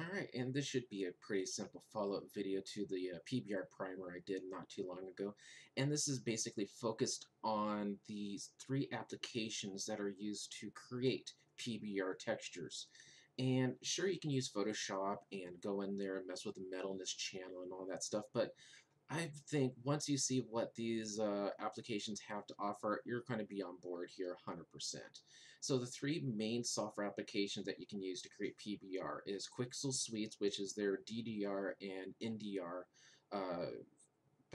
Alright, and this should be a pretty simple follow-up video to the uh, PBR primer I did not too long ago. And this is basically focused on these three applications that are used to create PBR textures. And sure, you can use Photoshop and go in there and mess with the metal in this channel and all that stuff, but I think once you see what these uh, applications have to offer, you're going to be on board here 100%. So the three main software applications that you can use to create PBR is Quixel Suites, which is their DDO and NDO uh,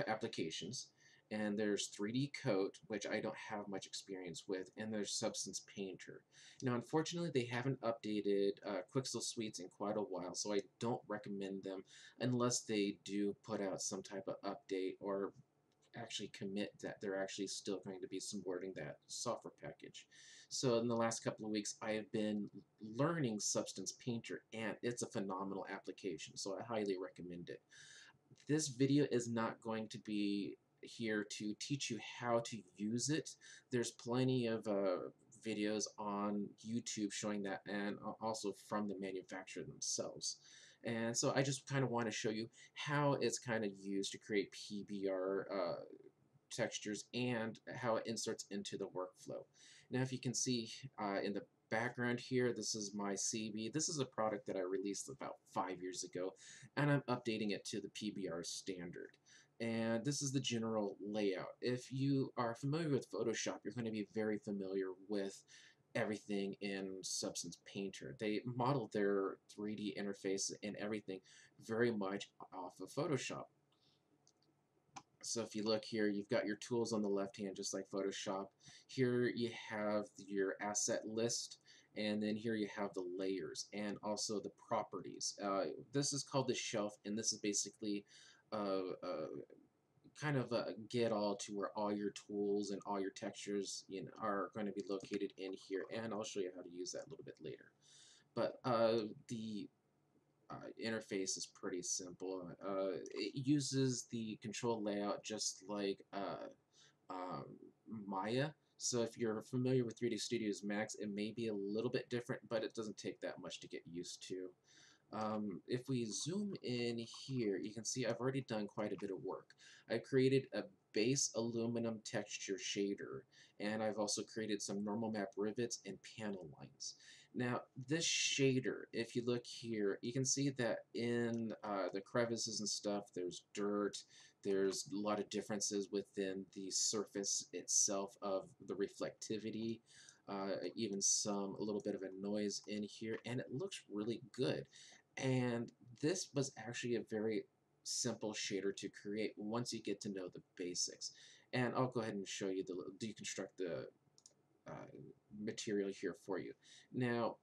applications and there's 3D Coat, which I don't have much experience with, and there's Substance Painter. Now, unfortunately, they haven't updated uh, Quixel Suites in quite a while, so I don't recommend them unless they do put out some type of update or actually commit that they're actually still going to be supporting that software package. So in the last couple of weeks, I have been learning Substance Painter, and it's a phenomenal application, so I highly recommend it. This video is not going to be here to teach you how to use it. There's plenty of uh, videos on YouTube showing that and also from the manufacturer themselves. And so I just kind of want to show you how it's kind of used to create PBR uh, textures and how it inserts into the workflow. Now if you can see uh, in the background here, this is my CB. This is a product that I released about five years ago, and I'm updating it to the PBR standard. And this is the general layout. If you are familiar with Photoshop, you're going to be very familiar with everything in Substance Painter. They modeled their 3D interface and everything very much off of Photoshop. So if you look here, you've got your tools on the left hand, just like Photoshop. Here you have your asset list, and then here you have the layers and also the properties. Uh, this is called the shelf, and this is basically kind of a get all to where all your tools and all your textures you know, are going to be located in here, and I'll show you how to use that a little bit later. But uh, the uh, interface is pretty simple. Uh, it uses the control layout just like uh, um, Maya. So if you're familiar with 3D Studios Max, it may be a little bit different, but it doesn't take that much to get used to. Um, if we zoom in here, you can see I've already done quite a bit of work. I've created a base aluminum texture shader, and I've also created some normal map rivets and panel lines. Now, this shader, if you look here, you can see that in uh, the crevices and stuff, there's dirt, there's a lot of differences within the surface itself of the reflectivity uh, even some a little bit of a noise in here and it looks really good and this was actually a very simple shader to create once you get to know the basics and I'll go ahead and show you the little deconstruct the uh, material here for you now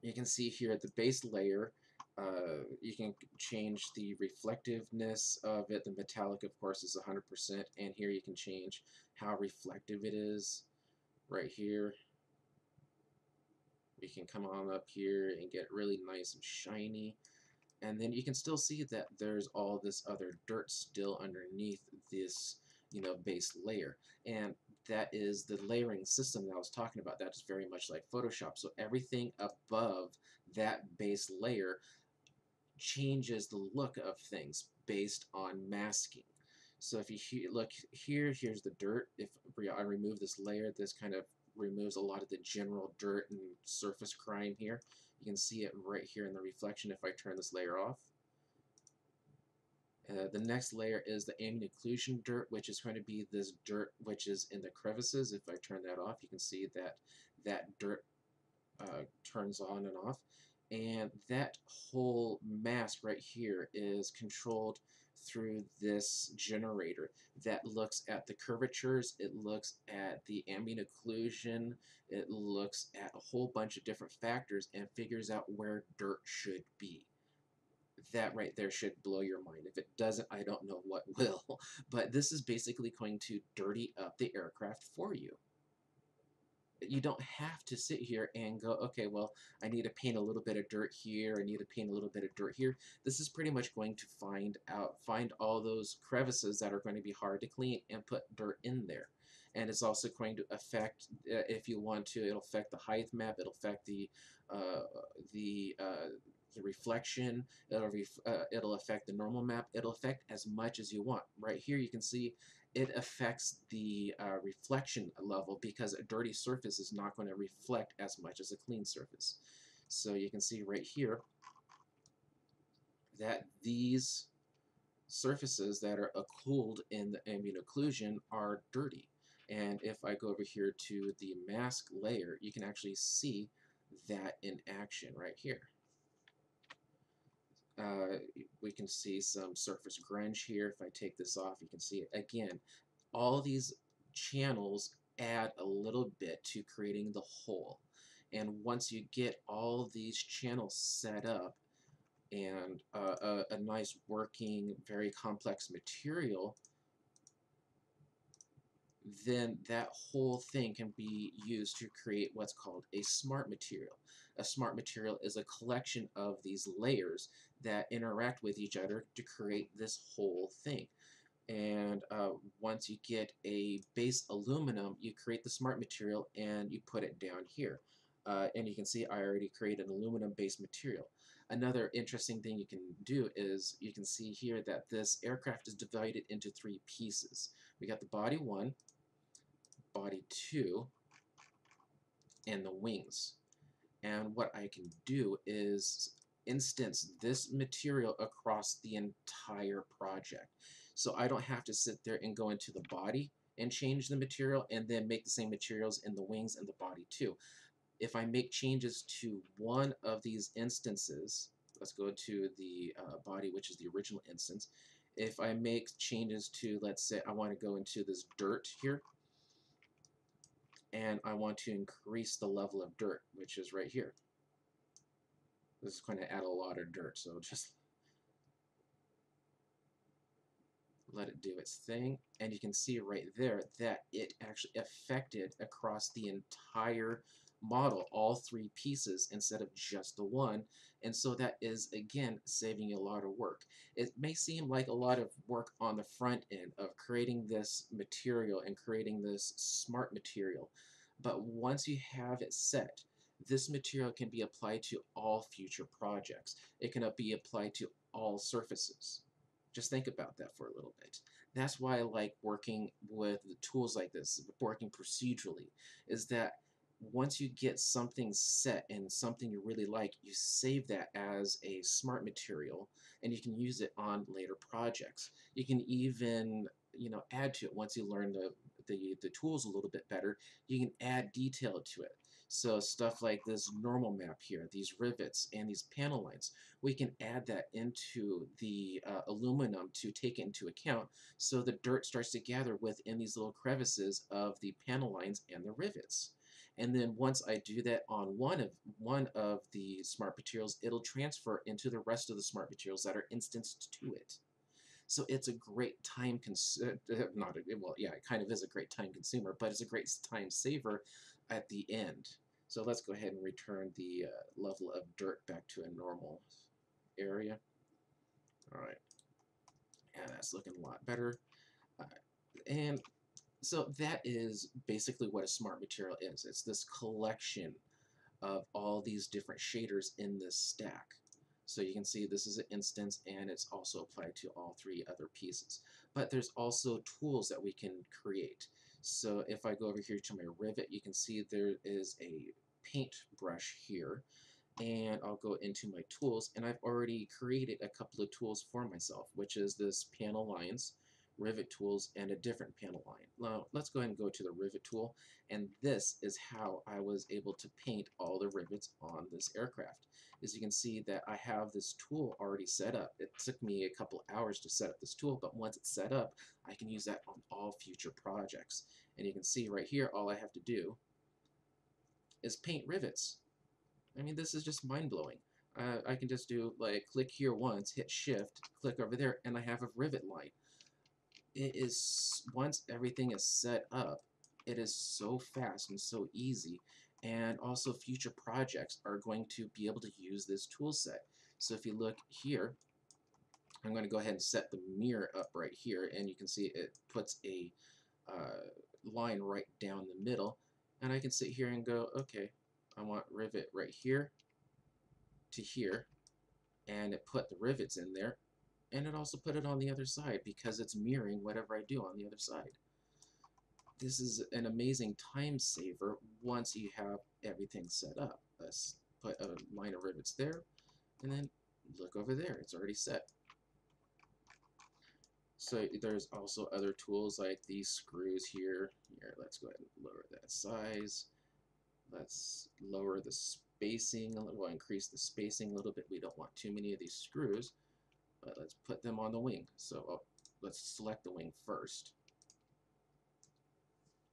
you can see here at the base layer uh, you can change the reflectiveness of it. The metallic, of course, is 100%, and here you can change how reflective it is right here. We can come on up here and get really nice and shiny. And then you can still see that there's all this other dirt still underneath this you know, base layer. And that is the layering system that I was talking about. That is very much like Photoshop. So everything above that base layer changes the look of things based on masking. So if you he look here, here's the dirt. If I remove this layer, this kind of removes a lot of the general dirt and surface crime here. You can see it right here in the reflection if I turn this layer off. Uh, the next layer is the ambient occlusion dirt, which is going to be this dirt which is in the crevices. If I turn that off, you can see that that dirt uh, turns on and off. And that whole mask right here is controlled through this generator that looks at the curvatures, it looks at the ambient occlusion, it looks at a whole bunch of different factors and figures out where dirt should be. That right there should blow your mind. If it doesn't, I don't know what will. But this is basically going to dirty up the aircraft for you you don't have to sit here and go, okay, well, I need to paint a little bit of dirt here, I need to paint a little bit of dirt here. This is pretty much going to find out, find all those crevices that are going to be hard to clean and put dirt in there. And it's also going to affect, uh, if you want to, it'll affect the height map, it'll affect the uh, the uh, the reflection, it'll, ref uh, it'll affect the normal map, it'll affect as much as you want. Right here you can see it affects the uh, reflection level because a dirty surface is not going to reflect as much as a clean surface. So you can see right here that these surfaces that are occluded in the ambient occlusion are dirty. And if I go over here to the mask layer, you can actually see that in action right here. Uh, we can see some surface grunge here. If I take this off, you can see it. Again, all these channels add a little bit to creating the whole. And once you get all these channels set up and uh, a, a nice working, very complex material, then that whole thing can be used to create what's called a smart material. A smart material is a collection of these layers that interact with each other to create this whole thing. And uh, once you get a base aluminum, you create the smart material and you put it down here. Uh, and you can see I already created an aluminum based material. Another interesting thing you can do is you can see here that this aircraft is divided into three pieces. We got the body one, body two, and the wings. And what I can do is instance this material across the entire project. So I don't have to sit there and go into the body and change the material and then make the same materials in the wings and the body too. If I make changes to one of these instances, let's go to the uh, body, which is the original instance. If I make changes to, let's say I want to go into this dirt here, and I want to increase the level of dirt, which is right here. This is going to add a lot of dirt, so just let it do its thing. And you can see right there that it actually affected across the entire model, all three pieces instead of just the one. And so that is, again, saving you a lot of work. It may seem like a lot of work on the front end of creating this material and creating this smart material. But once you have it set, this material can be applied to all future projects. It can be applied to all surfaces. Just think about that for a little bit. That's why I like working with tools like this, working procedurally, is that once you get something set and something you really like, you save that as a smart material and you can use it on later projects. You can even you know add to it once you learn the, the, the tools a little bit better. You can add detail to it. So stuff like this normal map here, these rivets and these panel lines, we can add that into the uh, aluminum to take into account so the dirt starts to gather within these little crevices of the panel lines and the rivets. And then once I do that on one of one of the smart materials, it'll transfer into the rest of the smart materials that are instanced to it. So it's a great time cons uh, not a, well, yeah, it kind of is a great time consumer, but it's a great time saver at the end. So let's go ahead and return the uh, level of dirt back to a normal area. All right, and that's looking a lot better. Uh, and so that is basically what a smart material is. It's this collection of all these different shaders in this stack. So you can see this is an instance and it's also applied to all three other pieces. But there's also tools that we can create. So if I go over here to my rivet, you can see there is a paint brush here. And I'll go into my tools, and I've already created a couple of tools for myself, which is this panel lines, rivet tools, and a different panel line. Now, let's go ahead and go to the rivet tool, and this is how I was able to paint all the rivets on this aircraft. As you can see that I have this tool already set up. It took me a couple hours to set up this tool, but once it's set up, I can use that on all future projects. And you can see right here, all I have to do is paint rivets. I mean, this is just mind-blowing. Uh, I can just do, like, click here once, hit shift, click over there, and I have a rivet line. It is, once everything is set up, it is so fast and so easy, and also future projects are going to be able to use this tool set. So if you look here, I'm going to go ahead and set the mirror up right here, and you can see it puts a uh, line right down the middle and I can sit here and go okay I want rivet right here to here and it put the rivets in there and it also put it on the other side because it's mirroring whatever I do on the other side. This is an amazing time saver once you have everything set up. Let's put a line of rivets there and then look over there, it's already set. So there's also other tools like these screws here. Here, let's go ahead and lower that size. Let's lower the spacing, we'll increase the spacing a little bit. We don't want too many of these screws, but let's put them on the wing. So oh, let's select the wing first.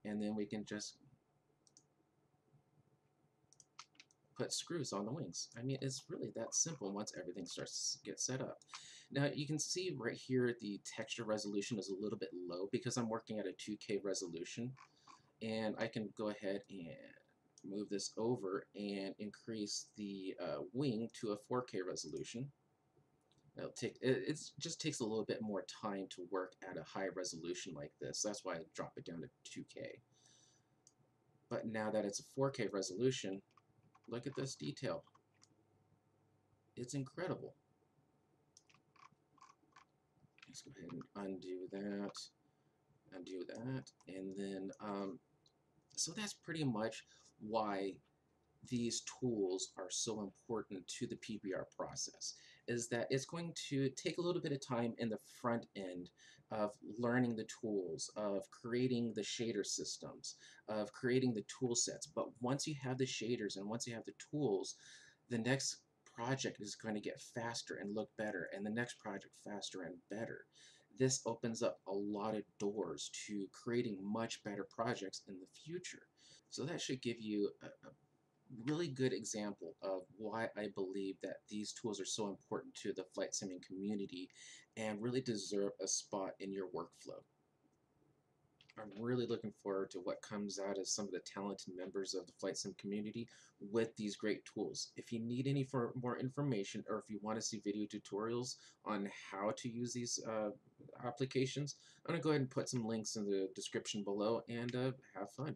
And then we can just put screws on the wings. I mean, it's really that simple once everything starts to get set up. Now you can see right here the texture resolution is a little bit low because I'm working at a 2K resolution and I can go ahead and move this over and increase the uh, wing to a 4K resolution. It'll take, it just takes a little bit more time to work at a high resolution like this. That's why I drop it down to 2K. But now that it's a 4K resolution, look at this detail. It's incredible. Let's go ahead and undo that, undo that, and then, um, so that's pretty much why these tools are so important to the PBR process is that it's going to take a little bit of time in the front end of learning the tools, of creating the shader systems, of creating the tool sets. But once you have the shaders and once you have the tools, the next project is going to get faster and look better, and the next project faster and better. This opens up a lot of doors to creating much better projects in the future. So that should give you a, a really good example of why I believe that these tools are so important to the flight simming community and really deserve a spot in your workflow. I'm really looking forward to what comes out of some of the talented members of the Flight Sim community with these great tools. If you need any for more information or if you want to see video tutorials on how to use these uh, applications, I'm going to go ahead and put some links in the description below and uh, have fun.